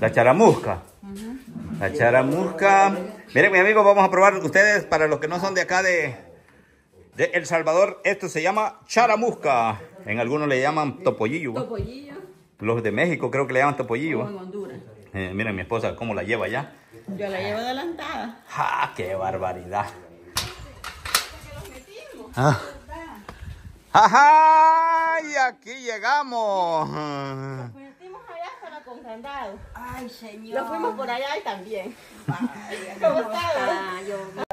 La charamusca. La charamusca. Miren, mis amigos, vamos a probar ustedes, para los que no son de acá de, de El Salvador, esto se llama charamusca. En algunos le llaman topollillo. Topollillo Los de México creo que le llaman topollillo. en Honduras. Eh, miren mi esposa cómo la lleva ya. Yo la llevo adelantada. ¡Ja! ¡Qué barbaridad! Ah. ¡Ajá! Y aquí llegamos. Con candado. Ay, señor. Lo fuimos por allá y también. ¿Cómo yo-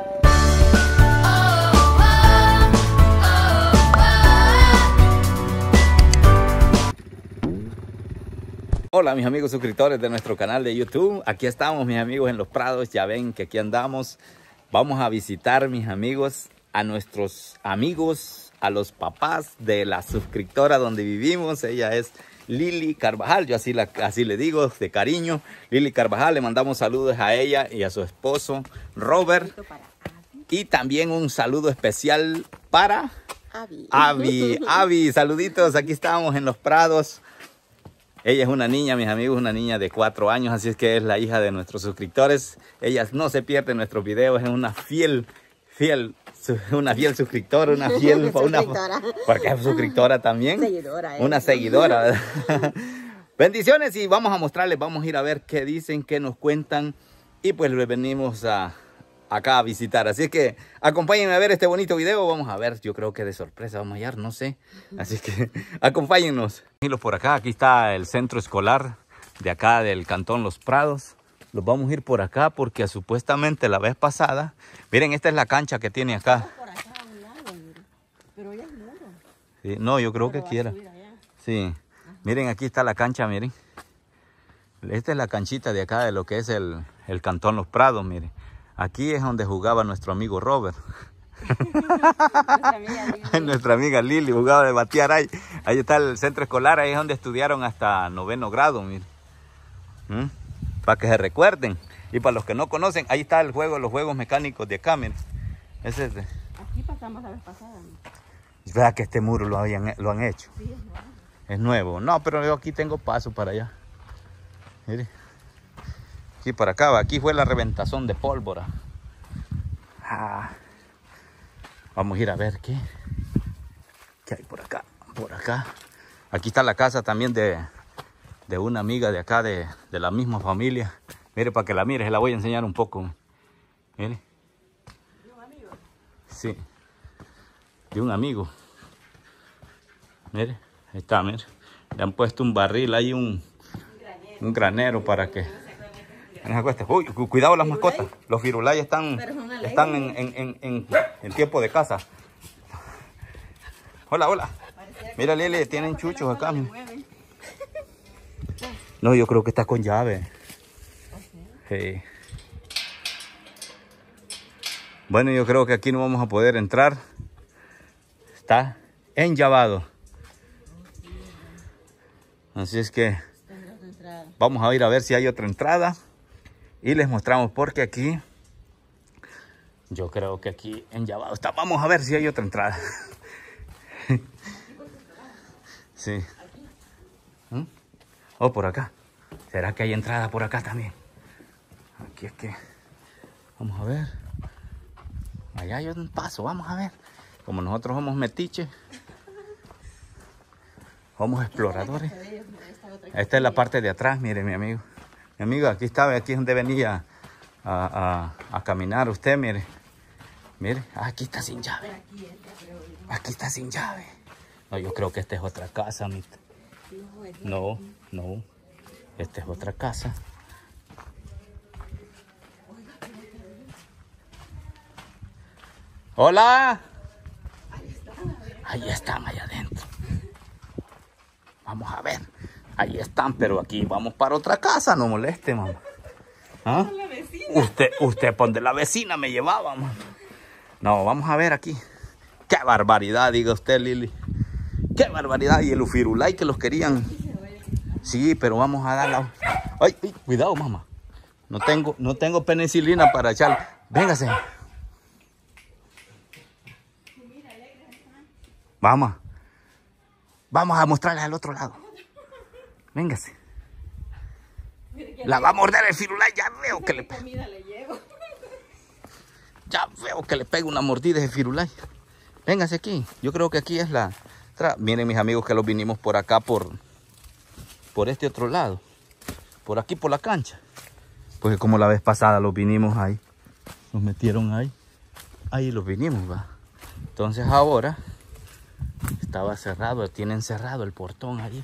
Hola mis amigos suscriptores de nuestro canal de YouTube. Aquí estamos mis amigos en Los Prados. Ya ven que aquí andamos. Vamos a visitar mis amigos a nuestros amigos, a los papás de la suscriptora donde vivimos. Ella es Lili Carvajal. Yo así, la, así le digo de cariño. Lili Carvajal. Le mandamos saludos a ella y a su esposo Robert. Y también un saludo especial para Avi. Avi. Avi, saluditos. Aquí estamos en Los Prados. Ella es una niña, mis amigos, una niña de cuatro años, así es que es la hija de nuestros suscriptores. Ella no se pierde nuestros videos, es una fiel, fiel, una fiel suscriptora, una fiel, una, Suscriptora. porque es suscriptora también. Seguidora, eh. Una seguidora. Bendiciones y vamos a mostrarles, vamos a ir a ver qué dicen, qué nos cuentan y pues les venimos a, acá a visitar. Así es que acompáñenme a ver este bonito video. Vamos a ver, yo creo que de sorpresa vamos a hallar, no sé. Así que acompáñennos. Por acá, aquí está el centro escolar de acá del Cantón Los Prados. Los vamos a ir por acá porque supuestamente la vez pasada, miren, esta es la cancha que tiene acá. Por acá a un lado, mire. Pero ya es muro. Sí, no, yo creo que Pero quiera. Sí, miren, aquí está la cancha, miren. Esta es la canchita de acá de lo que es el, el Cantón Los Prados, miren. Aquí es donde jugaba nuestro amigo Robert. Nuestra amiga Lili. Nuestra amiga Lili jugaba de batear ahí. Ahí está el centro escolar, ahí es donde estudiaron hasta noveno grado, miren. ¿Mm? Para que se recuerden. Y para los que no conocen, ahí está el juego, los juegos mecánicos de acá, miren. Ese es de... Aquí pasamos la vez pasada. ¿no? Que este muro lo, habían, lo han hecho. Sí, es nuevo. Es nuevo. No, pero yo aquí tengo paso para allá. Mire. Aquí para acá. Aquí fue la reventazón de pólvora. Ah. Vamos a ir a ver qué. ¿Qué hay por acá? Por acá. Aquí está la casa también de, de una amiga de acá, de, de la misma familia. Mire, para que la mire, se la voy a enseñar un poco. Mire. Sí. De un amigo. Mire, ahí está, mire. Le han puesto un barril, hay un, un granero para que... Uy, cu- cuidado las mascotas. Los firulay están, están en, en, en, en, en tiempo de caza. Hola, hola. Mira, Lili, tienen chuchos acá. mira. No, yo creo que está con llave. Sí. Bueno, yo creo que aquí no vamos a poder entrar. Está enllavado. Así es que vamos a ir a ver si hay otra entrada. Y les mostramos porque aquí... Yo creo que aquí enllavado está. Vamos a ver si hay otra entrada. Sí. Oh, por acá. ¿Será que hay entrada por acá también? Aquí es que... Vamos a ver. Allá hay un paso, vamos a ver. Como nosotros somos metiches. Somos exploradores. Esta es la parte de atrás, mire mi amigo. Mi amigo, aquí estaba, aquí es donde venía a, caminar usted, mire. Mire, ah, aquí está sin llave. Aquí está sin llave. No, yo creo que esta es otra casa, amita. No, no. Esta es otra casa. Hola. Ahí están, allá adentro. Vamos a ver. Ahí están, pero aquí vamos para otra casa. No moleste, mamá. ¿Ah? Usted, usted, por donde la vecina me llevaba, mamá. No, vamos a ver aquí. Qué barbaridad, diga usted, Lili. Qué barbaridad. Y el ufirulay que los querían. Sí, pero vamos a darla. Ay, ay, cuidado, mamá. No tengo, no tengo penicilina para echar. Véngase. Vamos. Vamos a mostrarles al otro lado. Véngase. La va a morder el firulay. Ya veo que le, ¿Qué comida le llevo? ya veo que le pega una mordida ese firulay. Véngase aquí. Yo creo que aquí es la... tra- Miren mis amigos que los vinimos por acá, por, por este otro lado. Por aquí, por la cancha. Porque como la vez pasada los vinimos ahí. Nos metieron ahí. Ahí los vinimos, va. Entonces ahora estaba cerrado, tienen cerrado el portón ahí.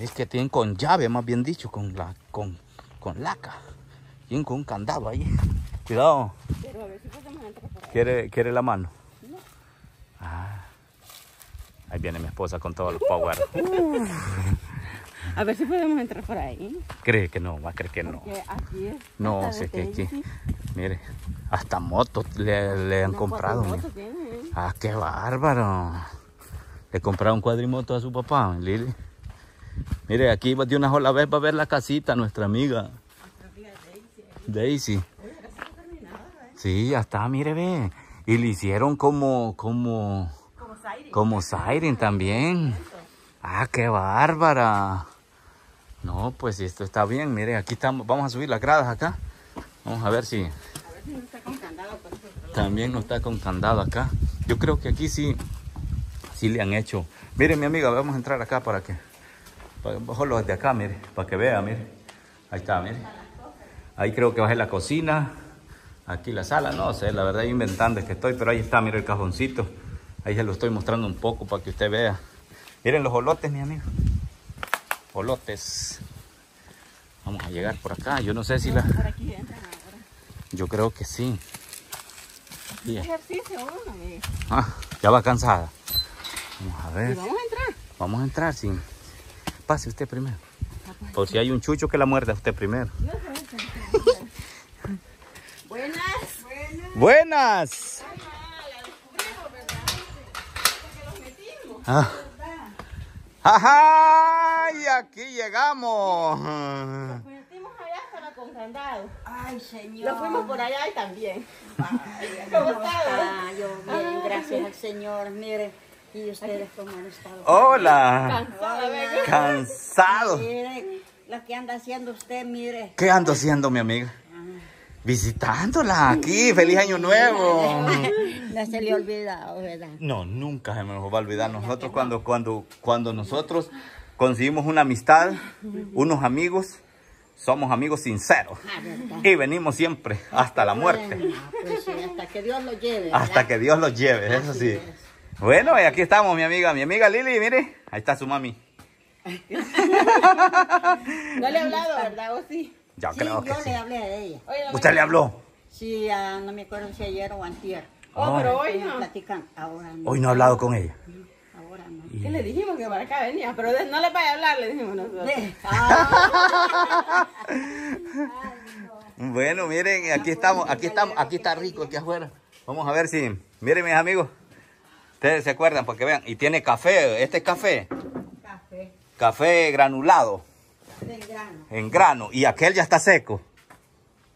Es que tienen con llave, más bien dicho, con la con, con laca. Tienen con un candado ahí. Cuidado. ¿quiere, quiere la mano? Ah. Ahí viene mi esposa con todos los power. A ver si podemos entrar por ahí. Cree que no, va a creer que no. Porque aquí es. No, sé que aquí. Daisy. Mire, hasta motos le, le han comprado. ¿eh? Ah, qué bárbaro. Le compraron cuadrimoto a su papá, Lili. Mire, aquí de una sola vez va a ver la casita, nuestra amiga. Daisy. Sí, ya está, mire, ve. Y le hicieron como, como, Como siren también. Ah, qué bárbara. No, pues esto está bien. Mire, aquí estamos. Vamos a subir las gradas acá. Vamos a ver si A también no está con candado acá. Yo creo que aquí sí, sí le han hecho. Mire, mi amiga, vamos a entrar acá para que, para, bajarlo desde acá, mire, para que vea, mire. Ahí está, mire. Ahí creo que bajé la cocina. Aquí la sala, no sé, la verdad inventando es que estoy, pero ahí está, mire el cajoncito. Ahí se lo estoy mostrando un poco para que usted vea. Miren los olotes, mi amigo. Olotes. Vamos a llegar por acá. Yo no sé si la... Por aquí entran ahora. Yo creo que sí. Bien. Ejercicio uno, mire. Ah, ya va cansada. Vamos a ver. vamos a entrar. Vamos a entrar, sí. Pase usted primero. Por si hay un chucho que la muerda usted primero. Buenas. Buenas. Buenas. Ah. Ajá, y aquí llegamos. Nos metimos allá hasta con candado. Ay, señor. Lo fuimos por allá y también. ¿Cómo ¿Cómo está? Yo bien, gracias al Señor. Mire, ¿y ustedes cómo han estado? Hola. Cansada, venga. Cansado. Mire, lo que anda haciendo usted, mire. ¿Qué ando haciendo, mi amiga? Visitándola aquí. Feliz año nuevo. No se le olvidado, ¿verdad? No, nunca se me nos va a olvidar. Nosotros cuando, cuando, cuando nosotros conseguimos una amistad, unos amigos, somos amigos sinceros. Ah. Y venimos siempre hasta la muerte. Pues sí, hasta que Dios lo lleve. ¿verdad? Hasta que Dios los lleve, eso sí. Bueno, y aquí estamos, mi amiga. Mi amiga Lili, mire. Ahí está su mami. No le he hablado, ¿verdad? ¿O sí? Yo Sí, creo que yo sí. le hablé a ella. Oye, ¿Usted le habló? Sí, ah, no me acuerdo si ayer o antier. Oh, pero hoy no. Ahora no. Hoy no ha hablado con ella. Ahora no. ¿Qué le dijimos que para acá venía? Pero de- no le vaya a hablar, le dijimos nosotros. Ah, Bueno, miren, aquí estamos, aquí estamos, aquí está rico, aquí afuera. Vamos a ver si, miren mis amigos, ustedes se acuerdan para que vean. Y tiene café, este es café, café café granulado, de grano. en grano. Y aquel ya está seco.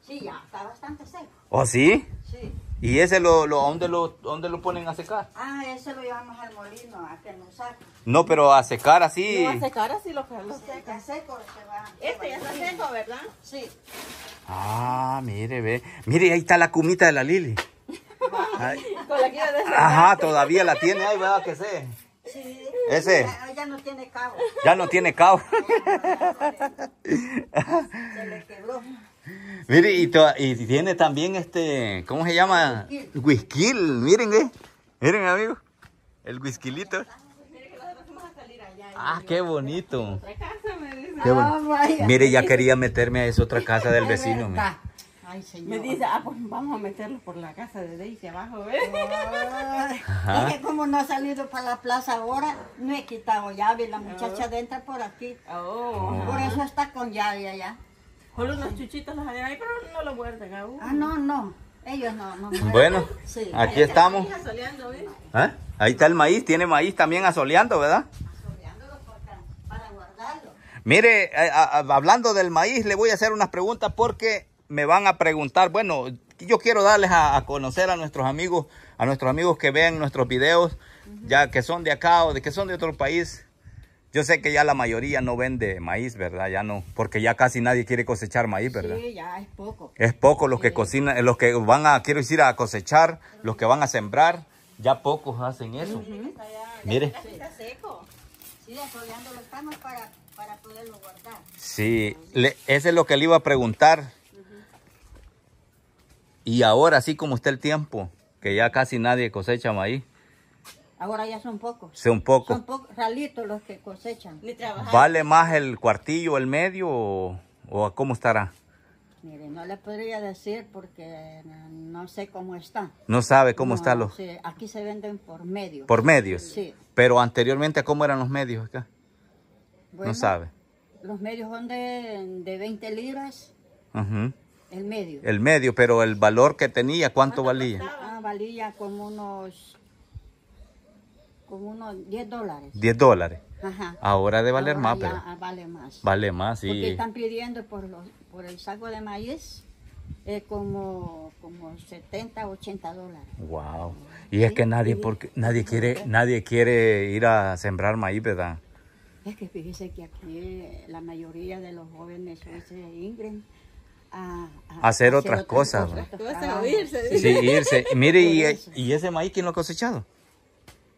Sí, ya está bastante seco. ¿Oh, sí? Sí. ¿Y ese lo, lo, dónde, lo, dónde lo ponen a secar? Ah, ese lo llevamos al molino a que nos saque. No, pero a secar así. No a secar así lo que lo seca. seco se va. Este ya está seco, ¿verdad? Sí. Ah, mire, ve. Mire, ahí está la cumita de la Lili. Ay, Con la que iba a decir. Ajá, todavía la tiene ahí, ¿verdad que sé? Sí. Ese. Ya, ya no tiene cabo. Ya no tiene cabo. Se le quebró. Mire, y, tiene también este, ¿cómo se llama? Whisky. Miren, eh. Miren, amigo. El whiskylito. Ah, qué bonito. Qué bonito. Ah. Mire, ya quería meterme a esa otra casa del vecino. mire. Ay, señor. Me dice, ah, pues vamos a meterlo por la casa de Daisy abajo, Ajá. Es que como no ha salido para la plaza ahora, no he quitado llave. La muchacha entra por aquí. Oh. Por eso está con llave allá. Solo unos chuchitos los hay ahí, pero no lo muerden aún. Ah, no, no. Ellos no. no. Bueno, Sí. aquí estamos. ¿ves? ¿Ah? Ahí está el maíz, tiene maíz también asoleando, ¿verdad? Soleándolo para, guardarlo. Mire, eh, hablando del maíz, le voy a hacer unas preguntas porque me van a preguntar. Bueno, yo quiero darles a, a conocer a nuestros amigos, a nuestros amigos que ven nuestros videos, ya que son de acá o de que son de otro país. Yo sé que ya la mayoría no vende maíz, ¿verdad? Ya no, porque ya casi nadie quiere cosechar maíz, ¿verdad? Sí, ya es poco. Es poco los que cocinan, los que van a, quiero decir, a cosechar, los que van a sembrar, ya pocos hacen eso. Mire, Está seco. Sí, los para, para poderlo guardar. sí, le, ese es lo que le iba a preguntar. Y ahora, así como está el tiempo, que ya casi nadie cosecha maíz, Ahora ya son pocos. sé un poco. Son pocos, ralitos los que cosechan. Ni. ¿Vale más el cuartillo, el medio o, o cómo estará? Mire, no le podría decir porque no, sé cómo está. No sabe cómo No, están los... sí, aquí se venden por medio. Por medios. Sí. Pero anteriormente, ¿cómo eran los medios acá? Bueno, no sabe. Los medios son de, de 20 libras, Ujú. El medio. El medio, pero el valor que tenía, ¿cuánto valía? Ah, valía como unos, como unos 10 dólares. 10 dólares. Ajá. Ahora de valer Ahora más, pero ah, vale más. vale más, Porque sí. están pidiendo por, los, por el saco de maíz eh, como, como 70, 80 dólares. Wow. Y es que nadie, porque nadie quiere, nadie quiere ir a sembrar maíz, ¿verdad? Es que fíjese que aquí eh, la mayoría de los jóvenes hoy se ingren a, a Hacer otras cosas, ¿no? Tú vas a Ah, oírse. Sí, irse. Y Mire, y, y ese maíz quién lo ha cosechado?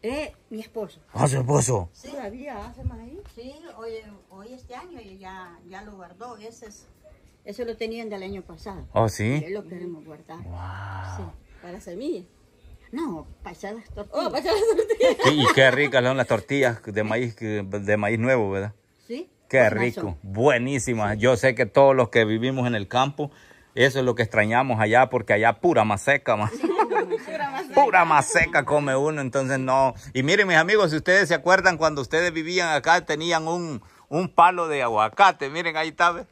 Eh, mi esposo. Ah, su esposo. Todavía hace maíz. Sí, hoy, hoy este año y ya, ya lo guardó. Ese es, eso lo tenían del año pasado. Oh, sí. lo queremos guardar. Wow. Sí. Para semilla. No, para echar las tortillas. Oh, para echar la tortilla. Sí, y qué ricas son las tortillas de maíz, que- de maíz nuevo, ¿verdad? ¿Sí? Qué Buenas rico, son. buenísimas. Yo sé que todos los que vivimos en el campo, eso es lo que extrañamos allá, porque allá pura más seca, más. Pura más seca come uno, entonces no. Y miren, mis amigos, si ustedes se acuerdan cuando ustedes vivían acá, tenían un, un palo de aguacate. Miren, ahí está.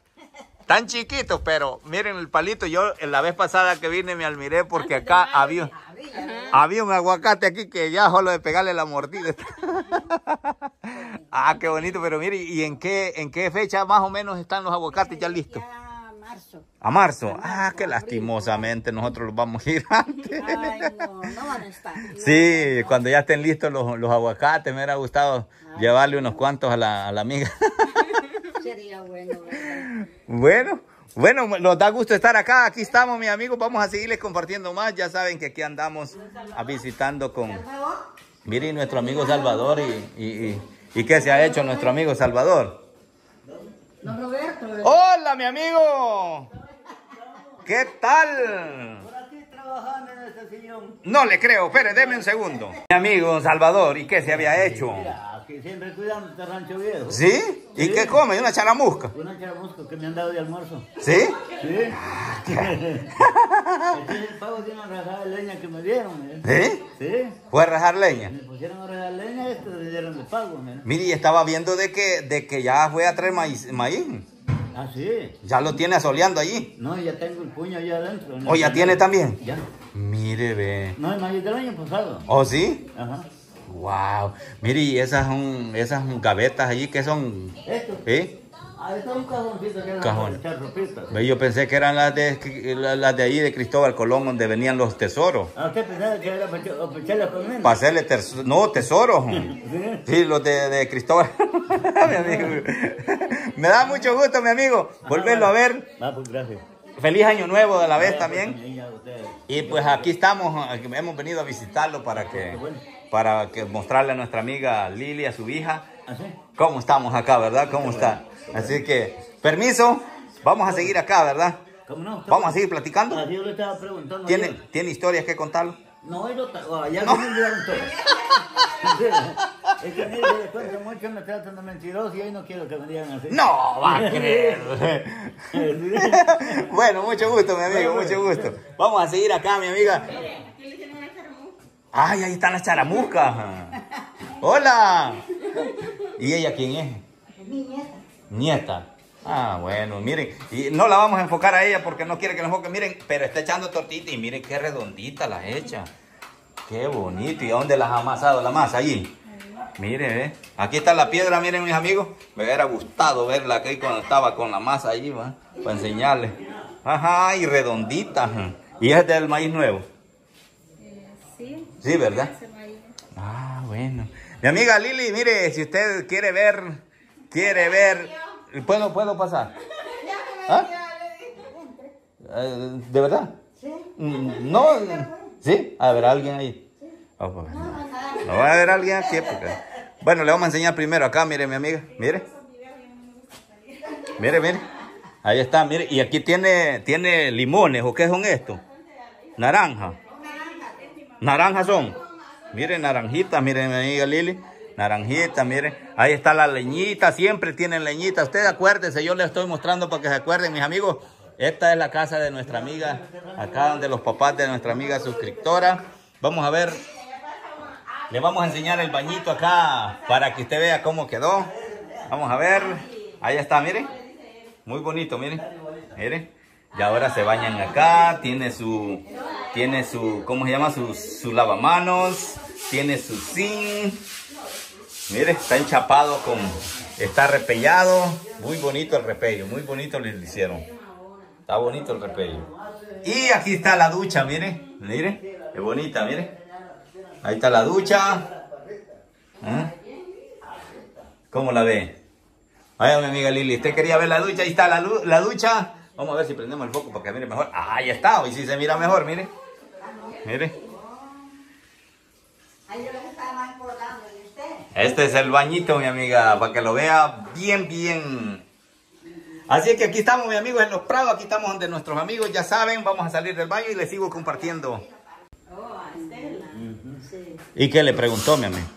Tan chiquito, pero miren el palito. Yo la vez pasada que vine me admiré porque acá había, había un aguacate aquí que ya solo de pegarle la mordida. ah, qué bonito, pero mire, ¿y en qué, en qué fecha más o menos están los aguacates ya listos? Ya marzo. A marzo. Ah, que lastimosamente nosotros los vamos a ir antes. Ay, no, no van a estar. Sí, cuando ya estén listos los, los aguacates, me hubiera gustado llevarle unos cuantos a la, a la amiga. Sería bueno, ¿verdad? Bueno, bueno, nos da gusto estar acá. Aquí estamos, mis amigos. Vamos a seguirles compartiendo más. Ya saben que aquí andamos visitando con, miren, nuestro amigo Salvador y, y, y, qué se ha hecho nuestro amigo Salvador. Hola, mi amigo. ¿Qué tal? No le creo, espere, deme un segundo. Mi amigo Salvador, ¿y qué se había hecho? Que siempre cuidando este rancho viejo. ¿Sí? ¿Y qué come? ¿Una charamusca? Una charamusca que me han dado de almuerzo. ¿Sí? Sí. Este es el pago de una rajada de leña que me dieron. ¿eh? ¿Sí? Sí. ¿Fue a rajar leña? Me pusieron a rajar leña y esto me dieron de pago. ¿eh? Mire, y estaba viendo de que, de que ya fue a traer maíz, maíz. Ah, sí. Ya lo tiene asoleando allí. No, ya tengo el puño allá adentro. ¿O ya tiene también? Ya. Mire, ve. No, el maíz del año pasado. ¿Oh, sí? Ajá. Wow. Mire, y esas son, esas gavetas allí que son... Esto. ¿Sí? Ah, esto es un cajoncito que era Cajón. Ve, Yo pensé que eran las de, las de ahí de Cristóbal Colón donde venían los tesoros. Ah, ¿usted pensaba que era para para a hacerle tes- no, tesoros. Sí. Sí, los de, de Cristóbal. mi amigo. Me da mucho gusto, mi amigo, volverlo a ver. Ah, pues gracias. Feliz año nuevo de la vez pues, también. Y pues aquí estamos, hemos venido a visitarlo para que, para que mostrarle a nuestra amiga Lili, a su hija, ¿Así? cómo estamos acá, ¿verdad? ¿Cómo está? Así que, permiso, vamos a seguir acá, ¿verdad? ¿Cómo no? Vamos a seguir platicando. Ah, yo le estaba preguntando. ¿Tiene. ¿tiene historias que contarlo? No, lo oh, ya no. me olvidaron todo. Sí, Es que después de mucho me tratan de mentiroso y hoy no quiero que me digan así. No, va a creer. bueno, mucho gusto, mi amigo, mucho gusto. Vamos a seguir acá, mi amiga. Ay, ahí están las charamuscas. Hola. ¿Y ella quién es? Mi nieta. Nieta. Ah, bueno, miren, y no la vamos a enfocar a ella porque no quiere que la enfoque, miren, pero está echando tortita y miren qué redondita la hecha. Qué bonito. ¿Y a dónde las ha amasado la masa? Allí. Mire, ve. Aquí está la piedra, miren mis amigos. Me hubiera gustado verla aquí cuando estaba con la masa allí, va. Para enseñarles. Ajá, y redondita. ¿Y es del maíz nuevo? Sí, ¿verdad? Ah, bueno. Mi amiga Lili, mire, si usted quiere ver, quiere ver, ¿puedo, puedo pasar? ¿Ah? Eh, ¿De verdad? Sí. Mm, No, ¿sí? A ver, alguien ahí. Oh, pues, no va a haber alguien aquí. porque- Bueno, le vamos a enseñar primero acá, mire mi amiga, mire. Mire, mire. Ahí está, mire. Y aquí tiene, tiene limones, ¿o qué son estos? Naranja. Naranjas son. Miren, naranjitas, miren mi amiga Lili. Naranjita, miren. Ahí está la leñita, siempre tienen leñita. Ustedes acuérdense, yo les estoy mostrando para que se acuerden, mis amigos. Esta es la casa de nuestra amiga, acá donde los papás de nuestra amiga suscriptora. Vamos a ver, le vamos a enseñar el bañito acá para que usted vea cómo quedó. Vamos a ver, ahí está, miren. Muy bonito, miren. Miren. Y ahora se bañan acá, tiene su, tiene su, ¿cómo se llama? Su, su lavamanos, tiene su zinc. Mire, está enchapado con, está repellado. Muy bonito el repello, muy bonito le hicieron. Está bonito el repello. Y aquí está la ducha, mire, mire, bonita, mire. Ahí está la ducha. ¿Ah? ¿Cómo la ve? Vaya mi amiga Lili, usted quería ver la ducha, ahí está la, la ducha. Vamos a ver si prendemos el foco para que mire mejor. Ah, ahí está, hoy sí se mira mejor, mire. Mire. Ahí yo les estaba acordando de usted. Este es el bañito, mi amiga, para que lo vea bien, bien. Así es que aquí estamos, mi amigo, en Los Prados. Aquí estamos donde nuestros amigos ya saben. Vamos a salir del baño y les sigo compartiendo. Sí. ¿Y qué le preguntó, mi amigo?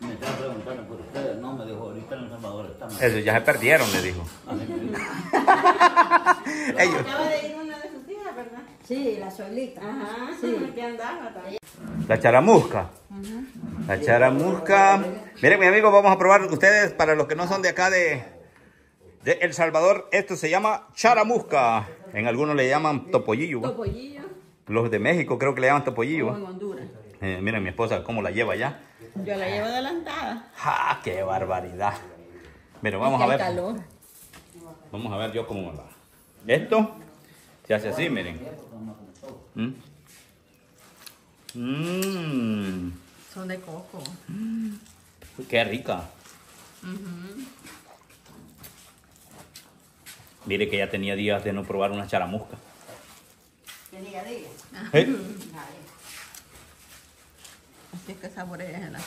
Me estaba preguntando por ustedes, no me dijo, ahorita en El Salvador estamos. Eso ya se perdieron, le dijo. Ellos. Acaba de ir una de sus hijas, ¿verdad? Sí, la solita. Ajá. Sí. Aquí andaba también. La charamusca. La charamusca. Miren, mi amigo, vamos a probar ustedes, para los que no son de acá de, de El Salvador, esto se llama charamusca. En algunos le llaman topollillo. Topollillo. Los de México creo que le llaman topollillo. En Honduras. Eh, miren mi esposa cómo la lleva ya. Yo la llevo adelantada. ¡Ja! ¡Qué barbaridad! Pero vamos Es a ver. calor. Vamos a ver yo cómo me va. Esto se hace así, miren. Mm. Mm. Son de coco. Uy, qué rica. Mire que ya tenía días de no probar una charamusca. Tenía día. ¿Eh? Así es que saboreala.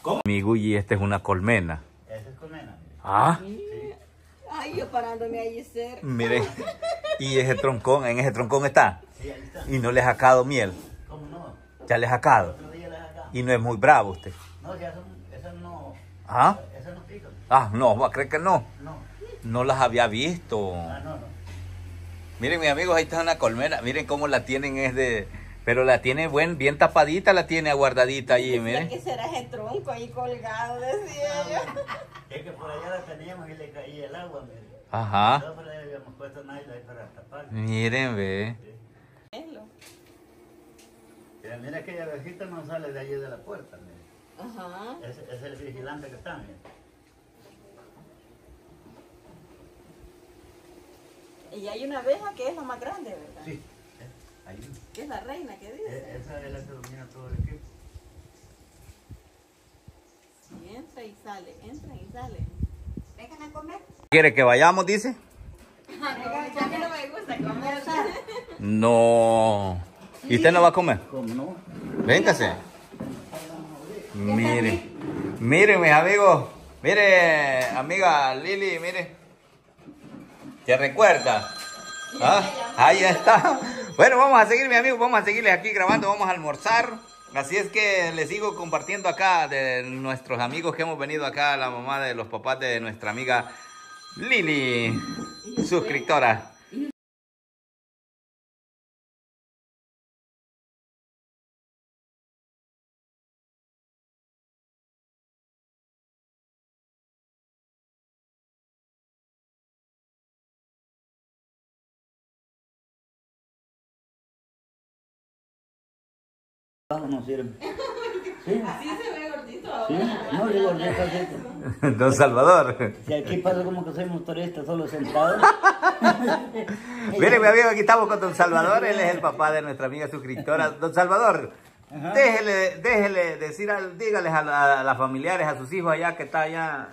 ¿Cómo? Mi Gulli, esta es una colmena. Esa es colmena. Ah, Ay, yo parándome allí cerca. mire. Y ese troncón, en ese troncón está. Sí, ahí está. Y no le ha sacado miel. ¿Cómo no? Ya le ha sacado. Otro día acá. Y no es muy bravo usted. No, ya son, esas no, ¿Ah? esas no pican. Ah, no, va a creer que no. No. No las había visto. Ah, no, no. Miren, mis amigos, ahí está una colmena. Miren cómo la tienen, es de. Pero la tiene buen, bien tapadita, la tiene aguardadita allí, ¿Qué miren. será ese tronco ahí colgado? Decía yo. Es que por allá la teníamos y le caía el agua, mire. Ajá. Nosotros por ahí habíamos puesto nylon ahí para tapar. Miren, ve. Velo. Mira, mira aquella viejita no sale de allí de la puerta, mire. Ajá. Es, es el vigilante que está, mire. Y hay una abeja que es la más grande, ¿verdad? Sí. Que es la reina, ¿qué dice? E- Esa es la que domina todo el equipo. Y entra y sale, entra y sale. Vengan a comer. ¿Quiere que vayamos, dice? A mí no me gusta comer. No. ¿Y usted no va a comer? ¿Cómo no? Véngase. Mire. Mire, mis amigos. Mire, amiga Lili, mire. ¿Te recuerda? ¿Ah? Ahí está. Bueno, vamos a seguir, mis amigos. Vamos a seguirles aquí grabando. Vamos a almorzar. Así es que les sigo compartiendo acá de nuestros amigos que hemos venido acá, la mamá de los papás de nuestra amiga Lili, suscriptora. No, sirve. Sí, Sí se ve gordito sí. ahora. No digo, está seco. Don Salvador. Si aquí pasa como que soy motorista solo sentado. Mire, mi amigo, aquí estamos con Don Salvador. Él es el papá de nuestra amiga suscriptora. Don Salvador, Ajá. déjele, déjele decir, al, dígales a, la- a las familiares, a sus hijos allá que está allá.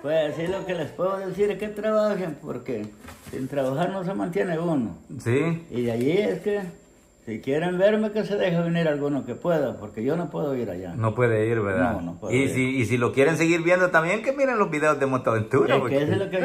Pues sí, lo que les puedo decir es que trabajen, porque sin trabajar no se mantiene uno. Sí. Y de allí es que, si quieren verme, que se deje venir alguno que pueda, porque yo no puedo ir allá. No puede ir, ¿verdad? No, no puede y, ir. si, y si lo quieren seguir viendo también, que miren los videos de Motoaventura. Es porque- que eso es lo que,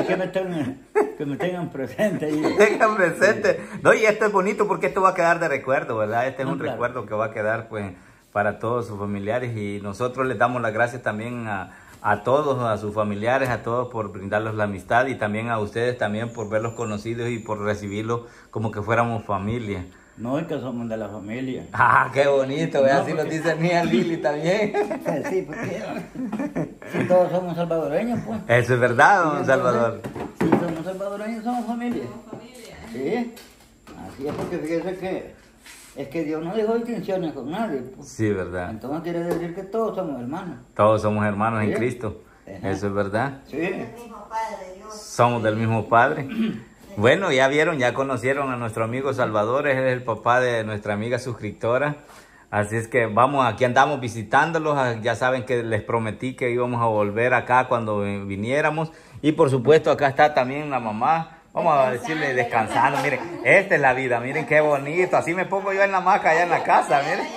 es que me tengan, que me tengan presente. Tengan presente. No, y esto es bonito porque esto va a quedar de recuerdo, ¿verdad? Este es No, un claro. recuerdo que va a quedar pues para todos sus familiares y nosotros les damos las gracias también a, a todos, a sus familiares, a todos por brindarles la amistad y también a ustedes también por verlos conocidos y por recibirlos como que fuéramos familia. No, es que somos de la familia. Ah, qué bonito. No, así lo porque- dice mía Lili también. Sí, porque si todos somos salvadoreños, pues. Eso es verdad, don Sí, Salvador. Si somos salvadoreños, somos familia. Sí, así es porque fíjese que es que Dios no dejó distinciones con nadie. pues. Sí, verdad. Entonces quiere decir que todos somos hermanos. Todos somos hermanos en. Cristo. Ajá. Eso es verdad. Sí. mismo Padre Dios. Somos del mismo padre. Bueno, ya vieron, ya conocieron a nuestro amigo Salvador, es el papá de nuestra amiga suscriptora. Así es que vamos, aquí andamos visitándolos. ah, Ya saben que les prometí que íbamos a volver acá cuando vi- viniéramos. Y por supuesto, acá está también la mamá. Vamos a decirle descansando. Miren, esta es la vida. Miren qué bonito. Así me pongo yo en la maca allá en la casa. Miren.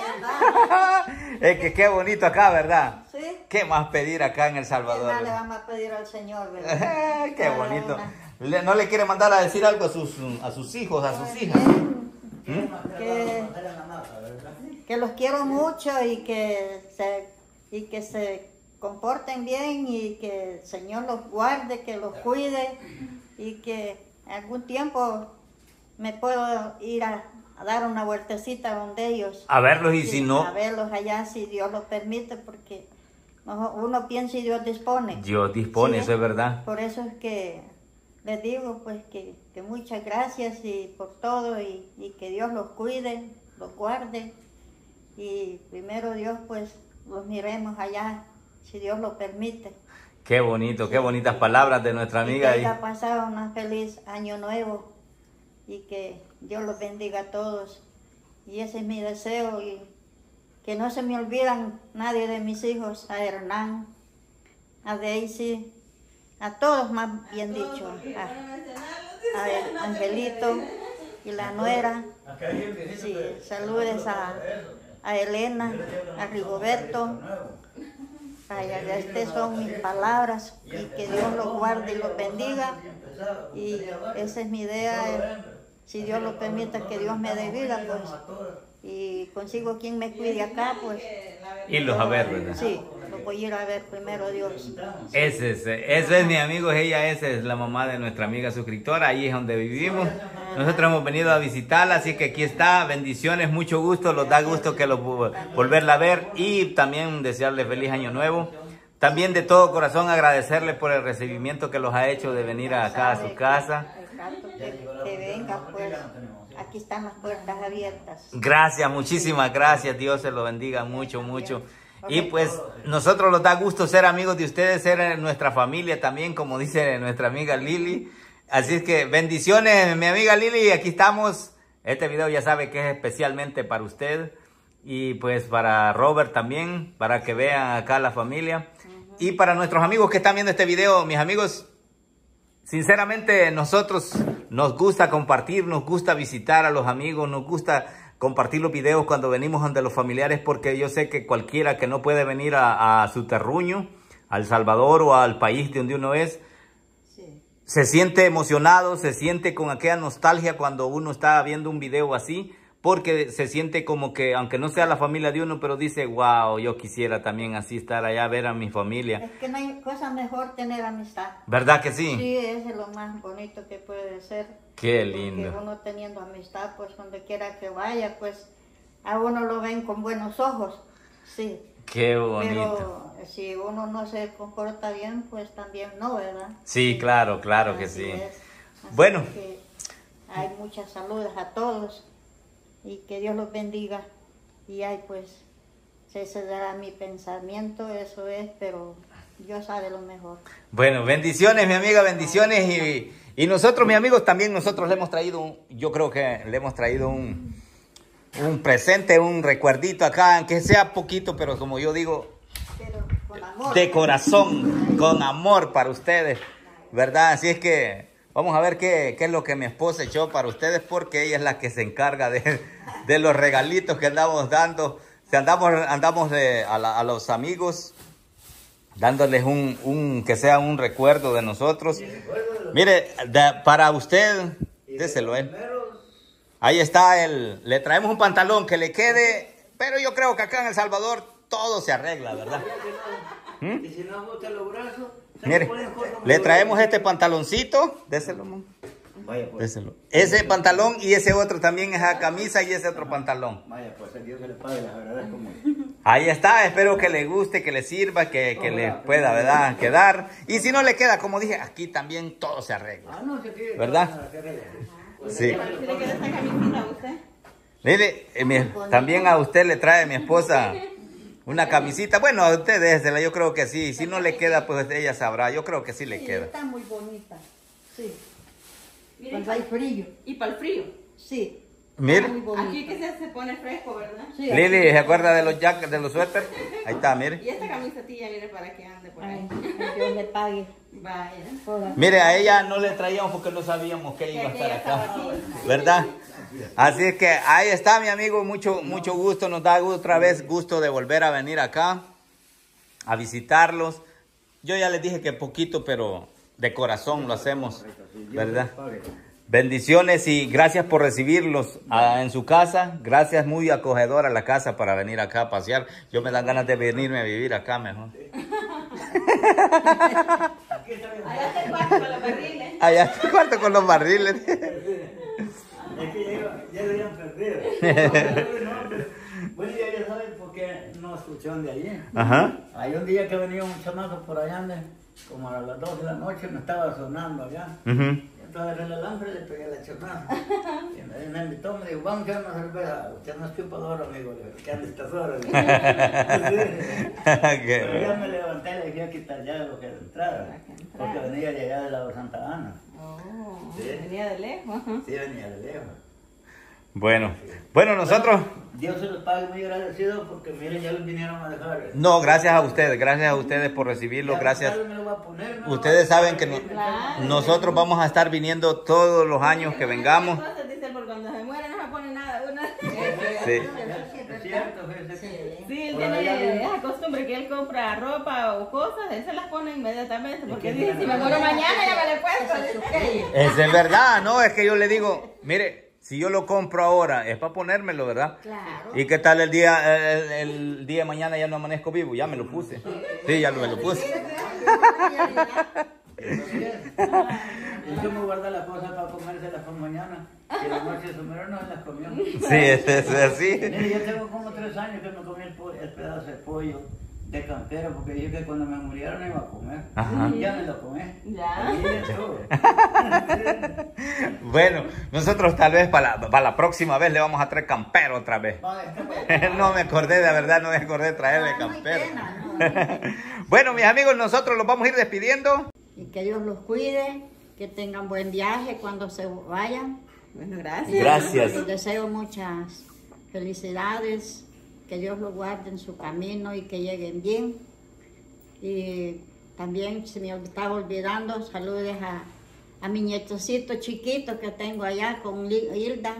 Es que qué bonito acá, ¿verdad? Sí. ¿Qué más pedir acá en El ¿Qué Salvador? más le vamos a pedir al Señor, verdad? Qué bonito. Le- ¿No le quiere mandar a decir algo a sus, a sus hijos, a sus hijas? Que, que los quiero mucho y que se y que se comporten bien y que el Señor los guarde, que los cuide y que algún tiempo me puedo ir a, a dar una vueltecita donde ellos. A verlos y Sí, si no, A verlos allá si Dios lo permite, porque no- uno piensa y Dios dispone. Dios dispone, Sí. eso es verdad. Por eso es que les digo pues que, que muchas gracias y por todo y, y que Dios los cuide, los guarde y primero Dios pues los miremos allá si Dios lo permite. Qué bonito, qué bonitas palabras de nuestra Y que amiga. haya pasado un feliz año nuevo y que Dios los bendiga a todos. Y ese es mi deseo y que no se me olvidan nadie de mis hijos, a Hernán, a Daisy, a todos más bien dicho, a, a el Angelito y la nuera. Sí, saludes a, a Elena, a Rigoberto. Vaya, estas son mis palabras y que Dios los guarde y los bendiga. Y esa es mi idea, eh, si Dios lo permite que Dios me dé vida, pues, y consigo quien me cuide acá, pues. irlos a ver, ¿verdad? Sí, voy a ir a ver primero Dios. Ese es, ese es mi amigo, ella esa es la mamá de nuestra amiga suscriptora, ahí es donde vivimos. Nosotros hemos venido a visitarla, así que aquí está, bendiciones, mucho gusto, nos da gusto que lo vo- volverla a ver y también desearle feliz año nuevo. También de todo corazón agradecerle por el recibimiento que los ha hecho de venir acá a su casa. Que, que venga, pues, aquí están las puertas abiertas. Gracias, muchísimas gracias. Dios se lo bendiga mucho, mucho. Y pues nosotros nos da gusto ser amigos de ustedes, ser nuestra familia también, como dice nuestra amiga Lili. Así es que bendiciones, mi amiga Lili. Aquí estamos. Este video ya sabe que es especialmente para usted y pues para Robert también, para que vean acá la familia. Y para nuestros amigos que están viendo este video, mis amigos, Sinceramente, nosotros nos gusta compartir, nos gusta visitar a los amigos, nos gusta compartir los videos cuando venimos ante los familiares, porque yo sé que cualquiera que no puede venir a, a su terruño, al Salvador o al país de donde uno es, Sí. se siente emocionado, se siente con aquella nostalgia cuando uno está viendo un video así, porque se siente como que, aunque no sea la familia de uno, pero dice, wow, yo quisiera también así estar allá, ver a mi familia. Es que no hay cosa mejor tener amistad. ¿Verdad que sí? Sí, es lo más bonito que puede ser. Qué Porque lindo. uno teniendo amistad, pues donde quiera que vaya, pues a uno lo ven con buenos ojos. Sí. Qué bonito. Pero si uno no se comporta bien, pues también no, ¿verdad? Sí, claro, claro que Así sí. es. Así Bueno. que hay muchas saludos a todos y que Dios los bendiga. Y hay pues, ese será mi pensamiento, eso es, pero Dios sabe lo mejor. Bueno, bendiciones, mi amiga, bendiciones. Y, y nosotros, mis amigos, también nosotros le hemos traído, un, yo creo que le hemos traído un, un presente, un recuerdito acá, aunque sea poquito, pero como yo digo, Pero con amor. de corazón, con amor para ustedes, ¿verdad? Así es que vamos a ver qué, qué es lo que mi esposa echó para ustedes, porque ella es la que se encarga de, de los regalitos que andamos dando. Si andamos, andamos de- a, los amigos, dándoles un, un, que sea un recuerdo de nosotros. Mire, para usted, déselo él. Ahí está el, le traemos un pantalón que le quede, pero yo creo que acá en El Salvador todo se arregla, ¿verdad? Y si no gustan los brazos, Mire, le traemos este pantaloncito, déselo, mamá, Vaya pues. déselo. Ese pantalón y ese otro también, esa camisa y ese otro pantalón. Vaya pues, a Dios que le pague, la verdad es como. Ahí está, espero que le guste, que le sirva, que, que le pueda, ¿verdad? Quedar. Y si no le queda, como dije, aquí también todo se arregla. Ah, no, se quiere. ¿Verdad? Sí. Si le queda esta camisita a usted. Mire, eh, mi- también a usted le trae mi esposa una camisita. Bueno, a usted désela, yo creo que sí. Si no le queda, pues ella sabrá. Yo creo que sí le Sí, queda. está muy bonita. Sí. Mire, Cuando hay frío. y para el frío. Sí. Mire. Muy bonita. Aquí que se, se pone fresco, ¿verdad? Sí, Lili, ¿se acuerda de los jack, de los suéteres? Ahí está, mire. Y esta camisatilla, mire, para que ande por Ay, ahí. que Dios le pague. Vaya. Mire, a ella no le traíamos porque no sabíamos que iba a estar acá. ¿Verdad? Así es que ahí está mi amigo, mucho, mucho gusto, nos da otra vez gusto de volver a venir acá, a visitarlos. Yo ya les dije que poquito, pero de corazón lo hacemos, ¿verdad? Bendiciones y gracias por recibirlos ah, en su casa. Gracias, muy acogedora la casa para venir acá a pasear. Yo me dan ganas de venirme a vivir acá mejor. Allá está el cuarto para los barriles. Allá está el cuarto con los barriles. Es que ya, ya lo habían perdido. No, Bueno, ya, ya saben por qué no escucharon de allí. Ajá. Hay un día que venía un chamaco por allá, como a las 2 de la noche, me estaba sonando allá. Ujú. Entonces agarré el alambre y le pegué la chornada. Y me, me invitó, me dijo, vamos a echar una cerveza. Usted no es chupador, amigo. Le dije, ¿qué anda estas horas? Pero ya me levanté y le dije a quitar ya lo que era entrada. Porque venía de allá de la Santa Ana. Oh, Sí. venía de lejos. Sí, venía de lejos. Bueno, bueno, nosotros, Dios se los pague muy agradecido porque miren, ya los vinieron a dejar. no, gracias a ustedes, gracias a ustedes por recibirlo, gracias. me lo voy a poner, me lo Ustedes saben que no- poner. Claro. Nosotros vamos a estar viniendo todos los años que vengamos. Entonces Sí, él tiene esa costumbre que él compra ropa o cosas, él se las pone inmediatamente. Porque dice, si me muero mañana ya me le he puesto. Es de verdad, no, es que yo le digo, mire, si yo lo compro ahora, es para ponérmelo, ¿verdad? Claro. ¿Y qué tal el día, el, el día de mañana ya no amanezco vivo? Ya me lo puse. Sí, ya lo, me lo puse. Y yo me guarda las cosas para comérselas por mañana. Y la noche no se las comió. Sí, es, es así. Mire, yo tengo como tres años que me comí el, el pedazo de pollo de campera porque dije que cuando me muriera no iba a comer. Ajá. Y ya me lo comí. Ya. Bueno, nosotros tal vez para la, para la próxima vez le vamos a traer campero otra vez. No me acordé, de verdad, no me acordé de traerle campero. Bueno, mis amigos, nosotros los vamos a ir despidiendo. Y que Dios los cuide, que tengan buen viaje cuando se vayan. Bueno, gracias. Gracias. Les deseo muchas felicidades, que Dios los guarde en su camino y que lleguen bien. Y también se me estaba olvidando, saludes a, a mi nietocito chiquito que tengo allá con Hilda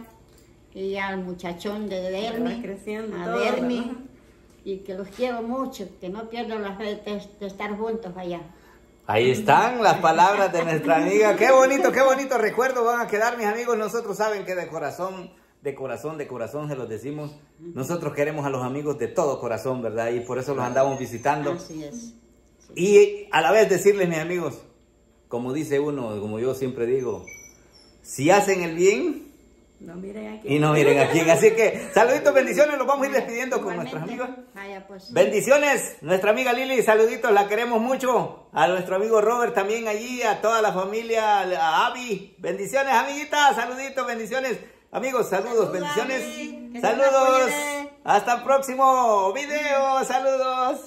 y al muchachón de Dermi, creciendo a todo, Dermi, y que los quiero mucho, que no pierdan la fe de, de estar juntos allá. Ahí están las palabras de nuestra amiga. Qué bonito, qué bonito recuerdo van a quedar, mis amigos. Nosotros saben que de corazón, de corazón, de corazón se los decimos. Nosotros queremos a los amigos de todo corazón, ¿verdad? Y por eso los andamos visitando. Así es. Y a la vez decirles, mis amigos, como dice uno, como yo siempre digo, si hacen el bien No, miren aquí. y no miren a quién. Así que saluditos, bendiciones, los vamos a ir despidiendo con nuestros amigos. Vaya, pues. Bendiciones, nuestra amiga Lili, saluditos, la queremos mucho. A nuestro amigo Robert también allí, a toda la familia, a Abby. Bendiciones, amiguitas, saluditos, bendiciones. Amigos, saludos, bendiciones. Saludos. Hasta el próximo video, saludos.